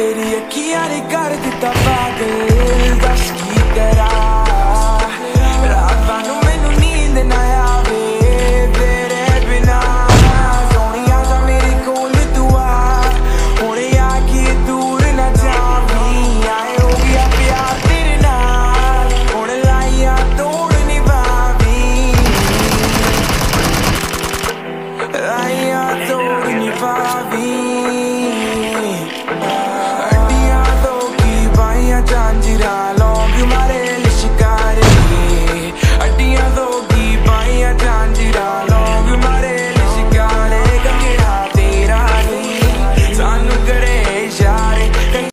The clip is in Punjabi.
ਤੇਰੀ ਅੱਖੀਆਂ ਨੇ ਕਰ ਦਿੱਤਾ ਪਾਗਲ ਦੱਸ ਕੀ ਤੇਰਾ ਰਾਤਾਂ ਨੂੰ ਮੈਨੂੰ ਨੀਂਦ ਨਾ ਆਵੇ, ਤੇਰੇ ਬਿਨਾ। ਸੋਹਣੀਆਂ ਤਾਂ ਮੇਰੇ ਕੋਲ ਤੂੰ ਆ। ਹੁਣ ਆ ਕੇ ਦੂਰ ਨਾ ਜਾਵੀਂ, ਆਏ ਹੋ ਗਿਆ ਪਿਆਰ ਤੇਰੇ ਨਾਲ। ਹੁਣ ਲਾਈਆਂ ਤੋੜ ਨਿਭਾਵੀਂ। ਲਾਈਆਂ ਤੋੜ ਨਿਭਾਵੀਂ।